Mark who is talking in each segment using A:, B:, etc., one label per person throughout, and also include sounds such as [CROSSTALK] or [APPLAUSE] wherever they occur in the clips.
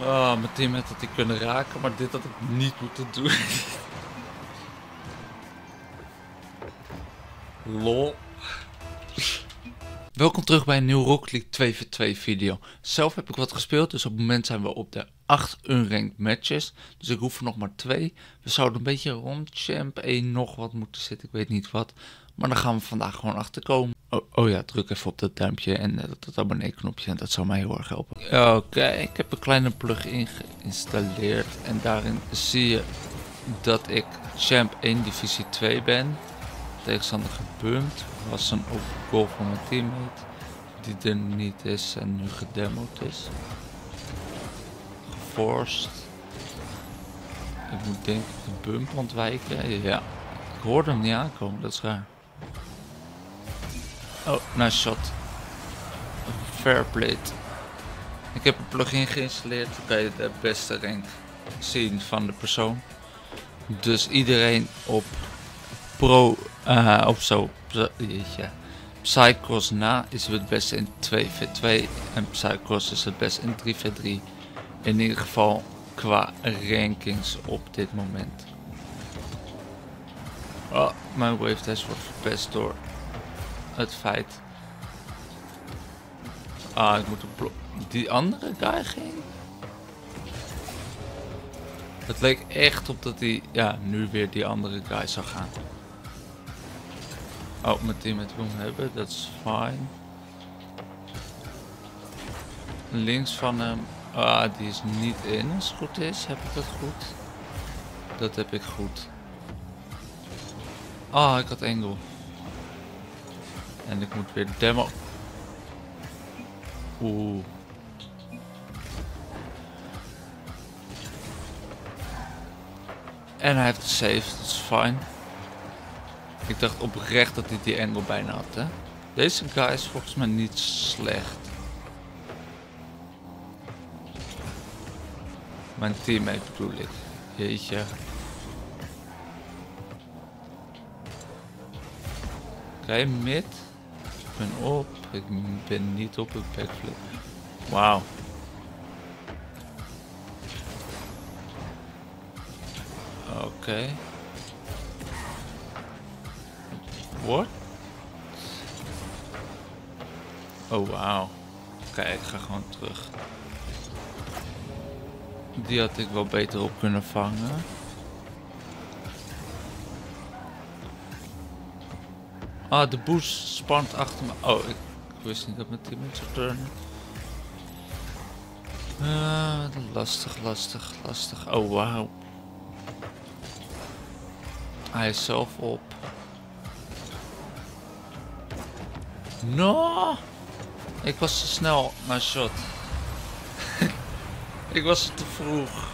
A: Oh, mijn team had het kunnen raken, maar dit had ik niet moeten doen. [LAUGHS] Lol. Welkom terug bij een nieuw Rocket League 2v2 video. Zelf heb ik wat gespeeld, dus op het moment zijn we op de 8 unranked matches. Dus ik hoef er nog maar 2. We zouden een beetje rond champ 1 nog wat moeten zitten, ik weet niet wat. Maar dan gaan we vandaag gewoon achterkomen. Oh, oh ja, druk even op dat duimpje en uh, dat abonnee knopje. Dat zou mij heel erg helpen. Oké, ik heb een kleine plugin geïnstalleerd. En daarin zie je dat ik Champ 1 Divisie 2 ben. Tegenstander gebumpt. Was een goal van mijn teammate. Die er niet is en nu gedemod is. Geforced. Ik moet denk ik de bump ontwijken. Ja. Ik hoorde hem niet aankomen, dat is raar. Oh, nice shot. Fair plate. Ik heb een plugin geïnstalleerd. Dan kan je de beste rank zien van de persoon. Dus iedereen op pro, uh, op zo, jeetje. Psychos na is het beste in 2v2 en Psychos is het beste in 3v3. In ieder geval qua rankings op dit moment. Oh, mijn wave test wordt verpest door het feit. Ah, ik moet. Die andere guy ging. Het leek echt op dat hij, ja, nu weer die andere guy zou gaan. Oh, mijn team het wil hebben, dat is fijn. Links van hem, ah, die is niet in als het goed is. Heb ik dat goed? Dat heb ik goed. Ah, ik had engel. En ik moet weer demo. Oeh. En hij heeft gesaved, dat is fijn. Ik dacht oprecht dat hij die engel bijna had, hè. Deze guy is volgens mij niet slecht. Mijn teammate bedoel ik. Jeetje. Oké, mid ben op. Ik ben niet op het backflip. Wauw. Oké. Okay. What? Oh, wauw. Oké, ik ga gewoon terug. Die had ik wel beter op kunnen vangen. Ah, de boost spant achter me. Oh, ik, wist niet dat mijn team zou turnen. Uh, lastig, lastig, lastig. Oh, wauw. Hij is zelf op. No! Ik was te snel naar shot. [LAUGHS] ik was te vroeg.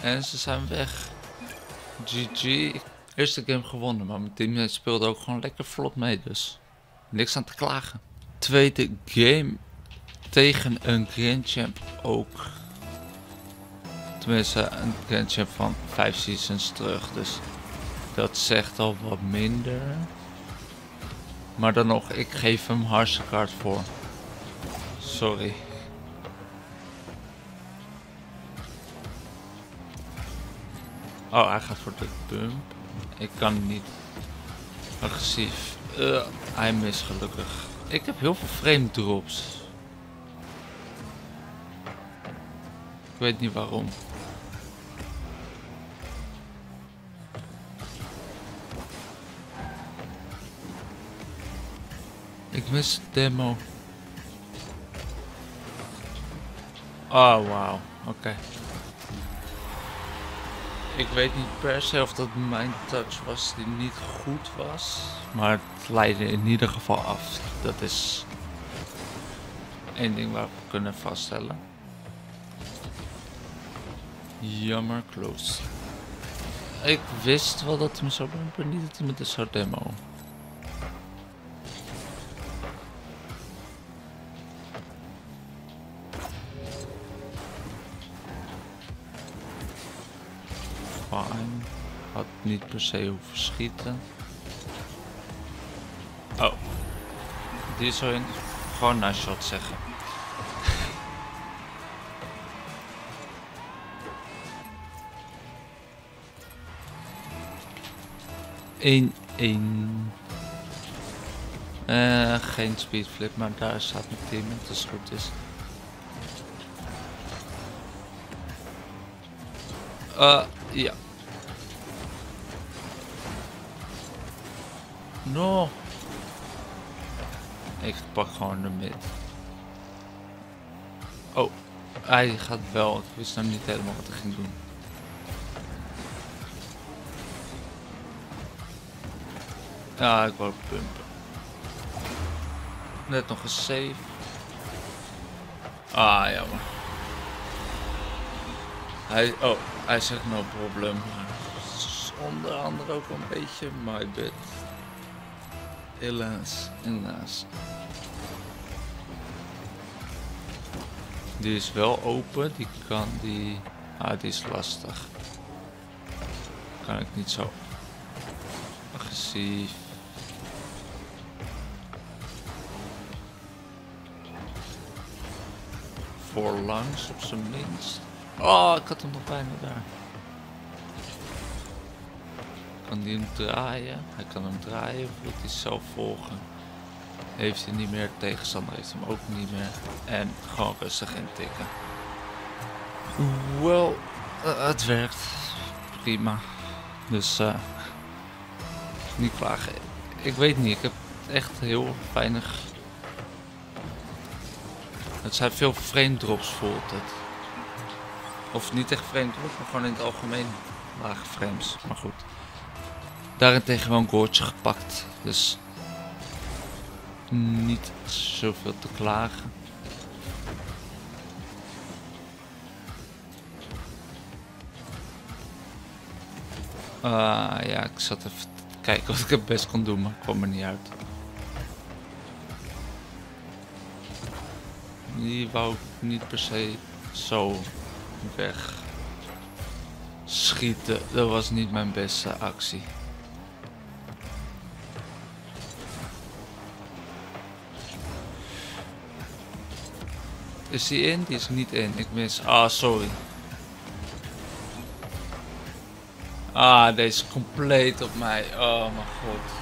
A: En ze zijn weg. GG. Eerste game gewonnen, maar mijn team speelde ook gewoon lekker vlot mee, dus niks aan te klagen. Tweede game tegen een Grand Champ ook. Tenminste, een Grand Champ van 5 seasons terug, dus dat zegt al wat minder. Maar dan nog, ik geef hem kaart voor. Sorry. Oh, hij gaat voor de bump. Ik kan niet. Agressief. Uh, hij mist gelukkig. Ik heb heel veel frame drops. Ik weet niet waarom. Ik mis demo. Oh, wauw. Oké. Ik weet niet per se of dat mijn touch was die niet goed was. Maar het leidde in ieder geval af. Dat is één ding waar we kunnen vaststellen. Jammer, close. Ik wist wel dat hij me zou maar niet dat hij me dus zou demo. Had niet per se hoeven schieten. Oh. Die zou je gewoon naar shot zeggen. Eén, één. Eh geen speedflip, maar daar staat mijn team in, als het goed is. Uh, ja. No. Ik pak gewoon de mid. Oh, hij gaat wel. Ik wist nou niet helemaal wat hij ging doen. Ja, ik wou pumpen. Net nog een save. Ah, jammer. Hij, oh, hij zegt no problem. Onder andere ook een beetje my bad. Helaas, helaas. Die is wel open, die kan die... Ah, die is lastig. Kan ik niet zo agressief. Voorlangs op zijn minst. Oh, ik had hem nog bijna daar. Kan die hem draaien? Hij kan hem draaien wil hij zelf volgen? Heeft hij niet meer, tegenstander heeft hem ook niet meer. En gewoon rustig intikken. Wel, uh, het werkt. Prima. Dus uh, niet klagen. Ik weet niet, ik heb echt heel weinig... Het zijn veel frame drops voelt het. Of niet echt frame drops, maar gewoon in het algemeen lage frames. Maar goed. Daarentegen een goaltje gepakt. Dus niet zoveel te klagen. Uh, ja, ik zat even te kijken wat ik het best kon doen, maar ik kwam er niet uit. Die wou ik niet per se zo weg schieten. Dat was niet mijn beste actie. Is die in? Die is niet in. Ik mis. Ah, sorry. Ah, deze is compleet op mij. Oh mijn god.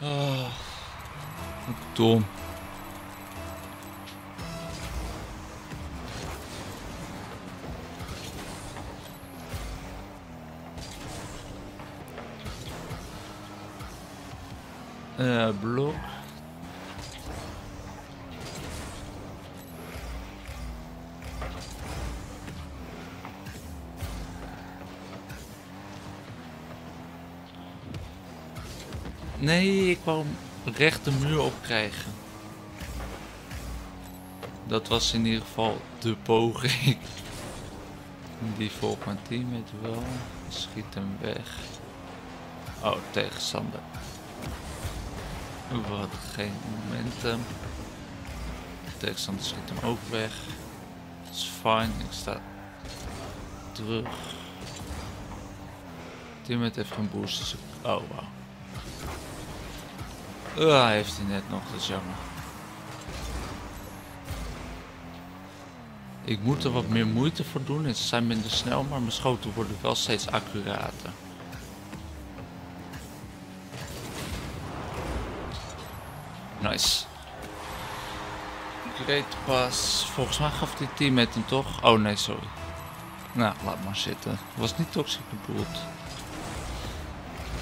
A: Oh, dom. Uh, blok. Nee, ik wou recht de muur op krijgen. Dat was in ieder geval de poging. Die volgt mijn teammate wel. Schiet hem weg. Oh, tegenstander. Hadden geen momentum. De tegenstander schiet hem ook weg. Dat is fijn. Ik sta terug. Teammate heeft geen boost. Dus ik... Oh, wow. Ah, heeft hij net nog, dat is jammer. Ik moet er wat meer moeite voor doen. Ze zijn minder snel, maar mijn schoten worden wel steeds accurater. Nice. Great pass. Volgens mij gaf die team met hem toch? Oh nee, sorry. Nou, laat maar zitten. Was niet toxic bedoeld.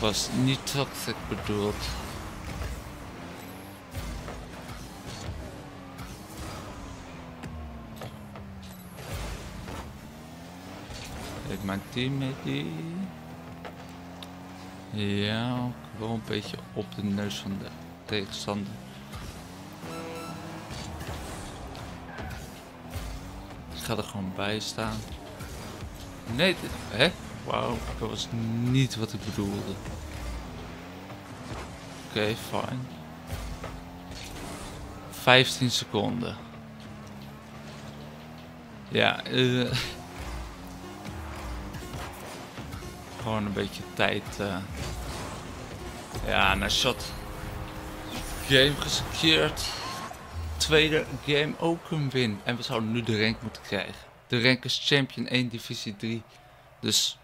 A: Was niet toxic bedoeld. Mijn team met die... Ja, ook wel een beetje op de neus van de tegenstander. Ik ga er gewoon bij staan. Nee, hè? Wauw, dat was niet wat ik bedoelde. Oké, okay, fijn. 15 seconden. Ja, uh, gewoon een beetje tijd. Uh... Ja, naar shot. Game gesecured. Tweede game ook een win. En we zouden nu de rank moeten krijgen. De rank is Champion 1 Divisie 3. Dus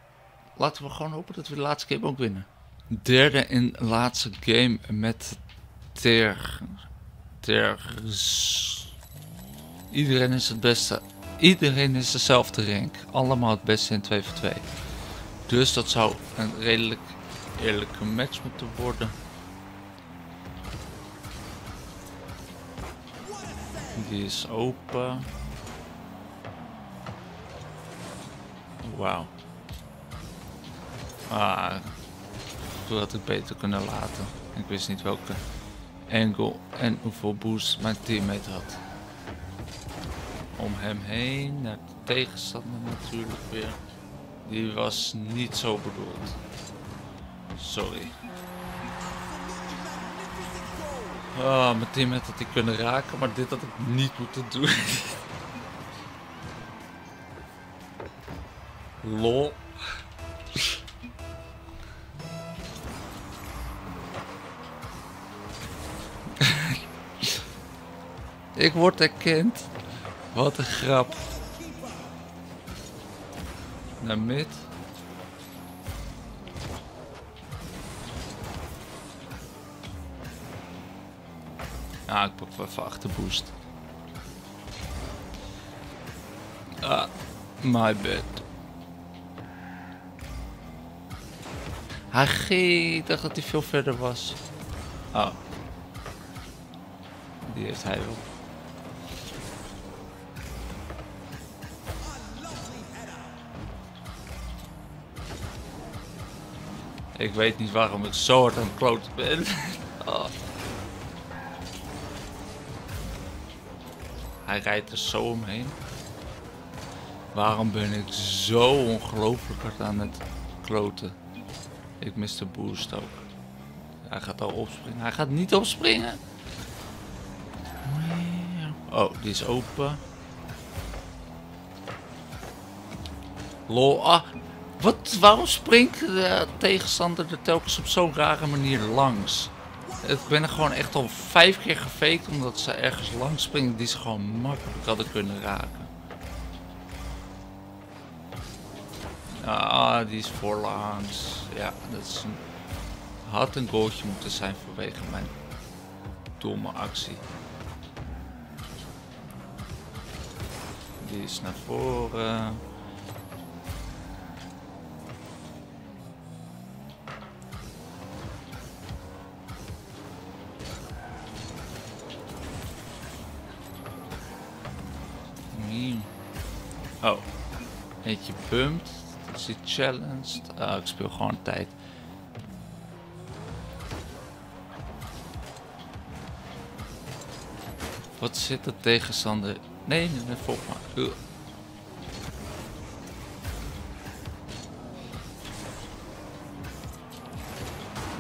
A: laten we gewoon hopen dat we de laatste game ook winnen. Derde en laatste game met Ter... Ter... Iedereen is het beste. Iedereen is dezelfde rank. Allemaal het beste in 2 voor 2. Dus dat zou een redelijk eerlijke match moeten worden. Die is open. Wauw. Ah, dat had ik beter kunnen laten. Ik wist niet welke angle en hoeveel boost mijn teammate had. Om hem heen naar de tegenstander natuurlijk weer. Die was niet zo bedoeld. Sorry. Oh, mijn teammate had die kunnen raken, maar dit had ik niet moeten doen. [LAUGHS] Lol. [LAUGHS] Ik word erkend. Wat een grap. Naar mid. Ja, ik pak even achterboost. Ah, my bad. Hij ik dacht dat hij veel verder was. Oh. Die heeft hij wel. Ik weet niet waarom ik zo hard aan kloten ben. [LAUGHS] Oh. Hij rijdt er zo omheen. Waarom ben ik zo ongelooflijk hard aan het kloten? Ik mis de boost ook. Hij gaat al opspringen. Hij gaat niet opspringen. Oh, die is open. Lol. Ah, wat, waarom springt de tegenstander er telkens op zo'n rare manier langs? Ik ben er gewoon echt al vijf keer gefaked omdat ze ergens langs springen die ze gewoon makkelijk hadden kunnen raken. Ah, die is voorlangs. Ja, dat is een, had een goaltje moeten zijn vanwege mijn domme actie. Die is naar voren. Oh, eentje bumpt. Is hij challenged? Ah, ik speel gewoon tijd. Wat zit er tegenstander? Nee, nee, nee volg maar.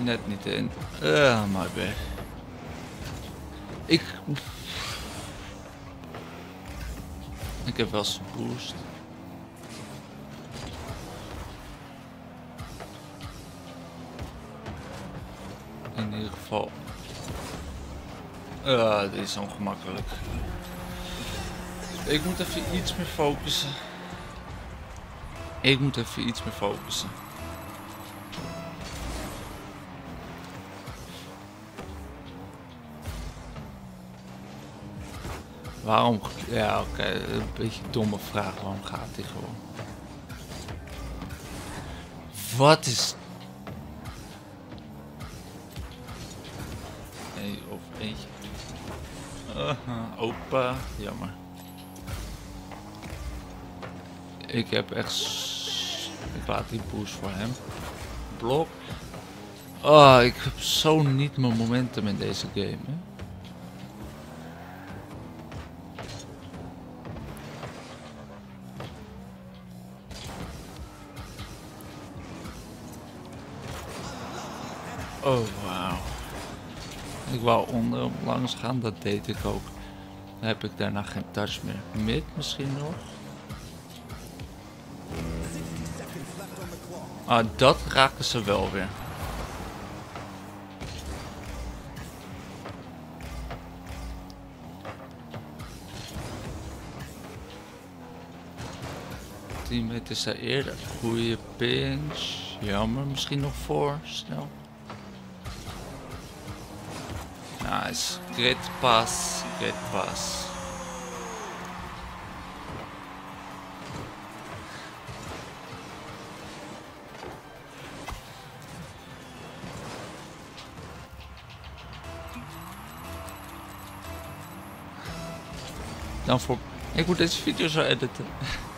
A: Net niet in. Ah, my bad. Ik... Ik heb wel boost. In ieder geval. Uh, dit is ongemakkelijk. Ik moet even iets meer focussen. Ik moet even iets meer focussen. Waarom? Ja, oké. Een beetje een domme vraag. Waarom gaat hij gewoon? Wat is... Nee, of eentje. Uh, opa. Jammer. Ik heb echt... Ik laat die boost voor hem. Blok. Oh, ik heb zo niet mijn momentum in deze game, hè. Oh, wauw. Ik wou onder langs gaan, dat deed ik ook. Dan heb ik daarna geen touch meer. Mid misschien nog? Ah, dat raken ze wel weer. teammate is daar eerder. Goeie pinch. Jammer, misschien nog voor. Snel. Nice. Great pass. Great pass. Dan voor... Ik moet deze video zo editen. [LAUGHS]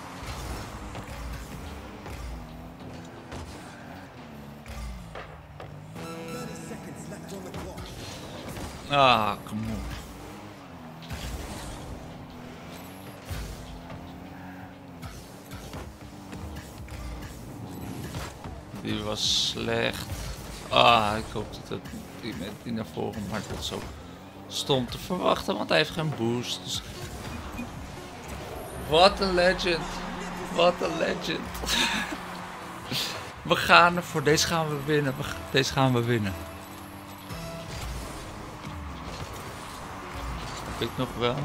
A: Ah, kom op. Die was slecht. Ah, ik hoop dat het die met die naar voren, maar dat zo stond te verwachten, want hij heeft geen boost. Dus... Wat een legend. Wat een legend. [LAUGHS] we gaan ervoor. Deze gaan we winnen. Deze gaan we winnen. Ik nog wel?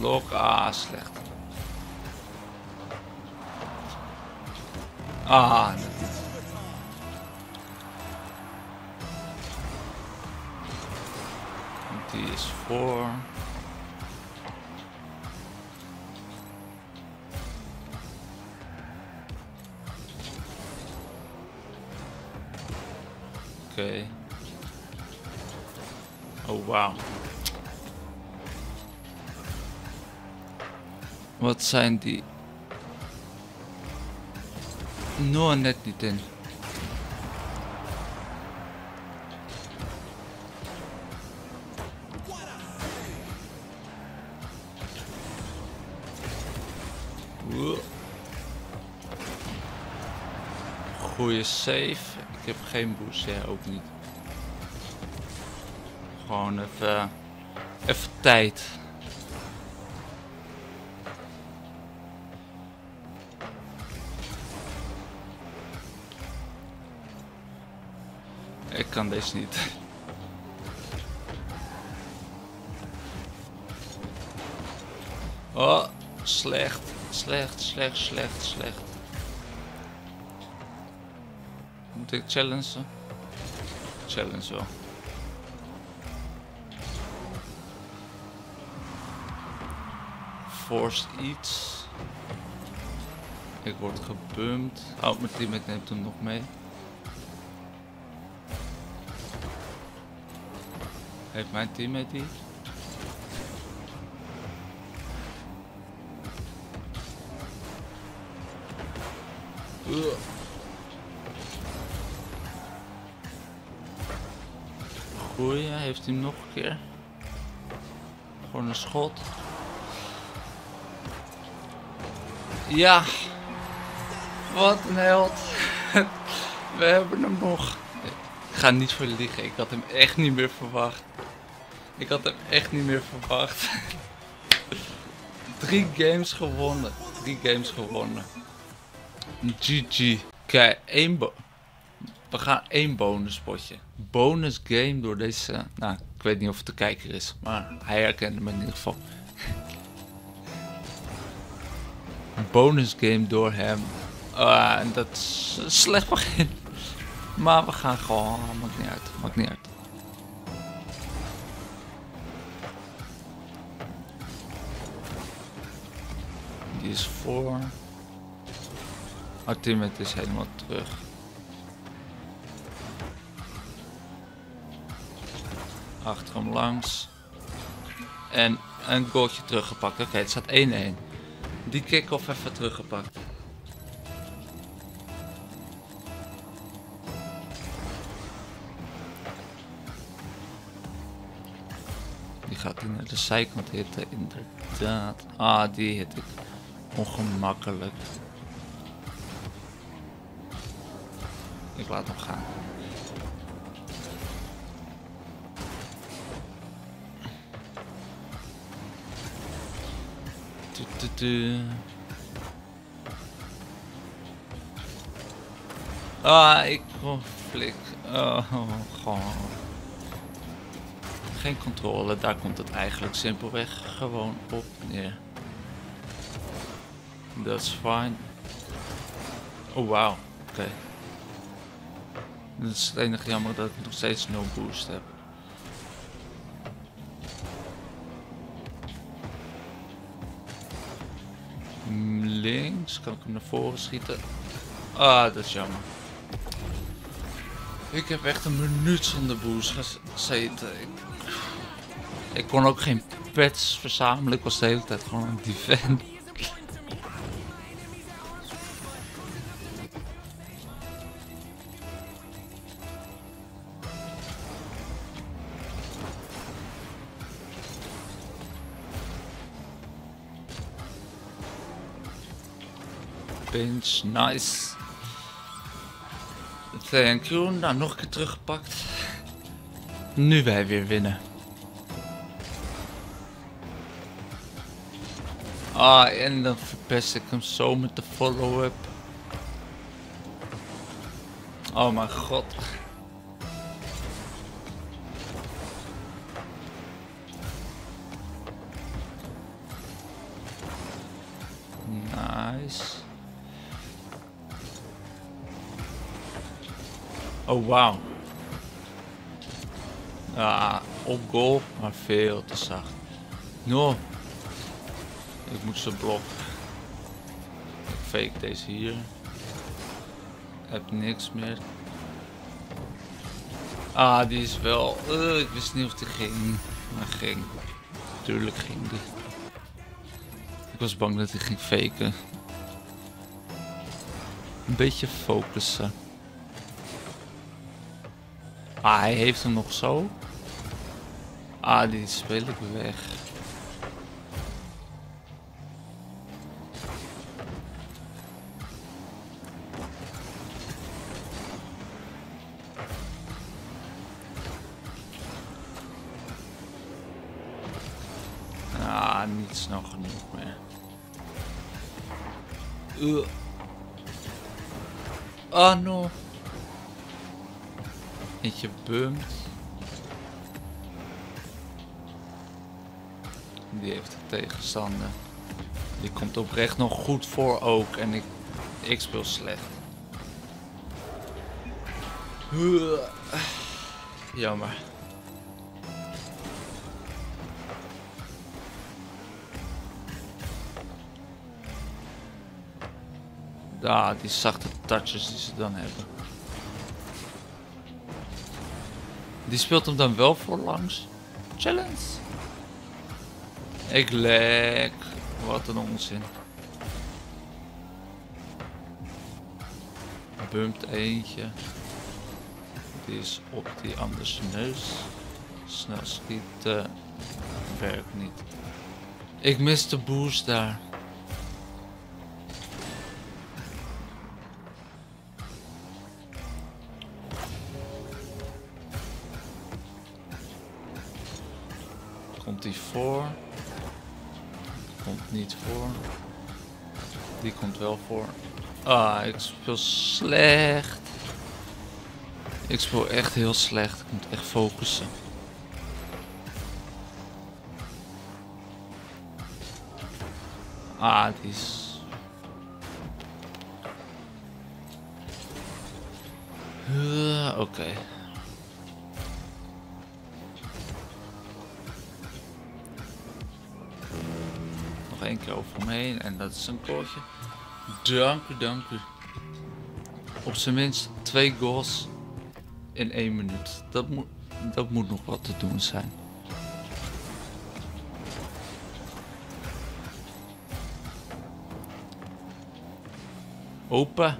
A: Lok, ah, slecht. Ah. Die is voor. Oké. Oh, wauw. Wat zijn die? Noah net niet in. Goeie save. Ik heb geen boost, jij ook niet. Gewoon even, even tijd. Ik kan deze niet. Oh, slecht, slecht, slecht, slecht, slecht. Moet ik challengen? Challenge wel. Forced iets. Ik word gebumpt. Oh, mijn teammate neemt hem nog mee. Heeft mijn teammate die? Goeie, heeft hij hem nog een keer? Gewoon een schot. Ja. Wat een held. [LAUGHS] We hebben hem nog. Ik ga niet voor liegen, ik had hem echt niet meer verwacht. Ik had hem echt niet meer verwacht. [LAUGHS] Drie games gewonnen. Drie games gewonnen. GG. Kijk, één we gaan één bonuspotje. Bonus game door deze... Nou, ik weet niet of het de kijker is. Maar hij herkende me in ieder geval. Bonus game door hem. Ah, en dat is een slecht begin. Maar we gaan gewoon... Maakt niet uit. Maakt niet uit. Die is voor. Our teammate is helemaal terug. Achter hem langs. En een goaltje teruggepakt. Oké, het staat 1-1. Die kick-off even teruggepakt. Die gaat naar de zijkant hitten, inderdaad. Ah, die hit ik. Ongemakkelijk. Ik laat hem gaan. Ah, ik kon flik. Oh, gewoon. Geen controle, daar komt het eigenlijk simpelweg gewoon op neer. Dat is fine. Oh wauw, oké. Het is het enige jammer dat ik nog steeds no boost heb. Kan ik hem naar voren schieten? Ah, dat is jammer. Ik heb echt een minuut zonder boost gezeten. Ik, kon ook geen pets verzamelen. Ik was de hele tijd gewoon het defend. Pinch, nice. Thank you. Nou, nog een keer teruggepakt. Nu wij weer winnen. Ah, en dan verpest ik hem zo met de follow-up. Oh mijn god. Nice. Oh, wauw. Ah, op goal, maar veel te zacht. No. Ik moet ze blokken. Ik fake deze hier. Heb niks meer. Ah, die is wel... Uh, ik wist niet of die ging. Maar ging. Tuurlijk ging die. Ik was bang dat hij ging faken. Een beetje focussen. Ah, hij heeft hem nog zo. Ah, die speel ik weg. Ah, niet snel genoeg meer. Uh. Oh no. Bumpt. Die heeft de tegenstander. Die komt oprecht nog goed voor ook. En ik, ik speel slecht. Jammer. Ah, die zachte touches die ze dan hebben. Die speelt hem dan wel voorlangs. Challenge. Ik lek. Wat een onzin. Bumpt eentje. Die is op die anders neus. Snel schieten. Werkt niet. Ik mis de boost daar. Voor? Komt niet voor. Die komt wel voor. Ah, ik speel slecht. Ik speel echt heel slecht. Ik moet echt focussen. Ah, die is... Uh, Oké. Over hem heen en dat is een koortje. Dank u, dank u. Op zijn minst twee goals in één minuut. Dat moet, dat moet nog wat te doen zijn. Open.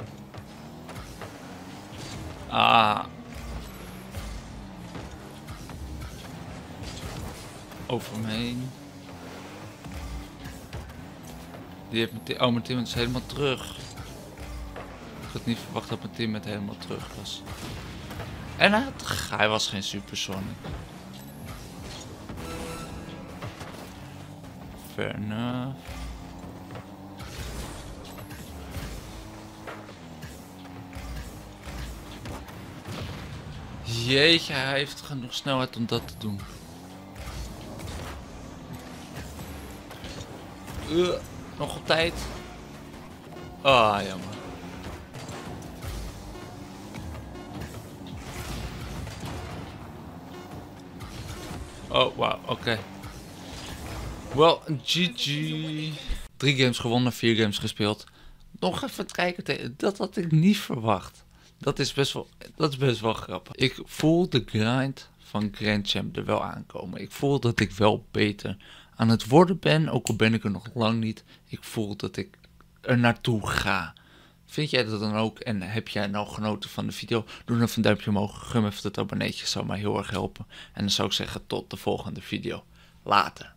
A: Ah. Over heen. Die heeft mijn Oh, mijn team is helemaal terug. Ik had niet verwacht dat mijn team met helemaal terug was. En hij, hij was geen supersonic. Fair enough. Jeetje, hij heeft genoeg snelheid om dat te doen. Eh nog op tijd. Ah, jammer. Oh, wauw, oké. Wel, GG. Drie games gewonnen, vier games gespeeld. Nog even kijken, dat had ik niet verwacht. Dat is best wel, dat is best wel grappig. Ik voel de grind van Grand Champ er wel aankomen. Ik voel dat ik wel beter aan het worden ben, ook al ben ik er nog lang niet. Ik voel dat ik er naartoe ga. Vind jij dat dan ook? En heb jij nou genoten van de video? Doe even een duimpje omhoog. Gum even het abonneetje. Zou mij heel erg helpen. En dan zou ik zeggen tot de volgende video. Later.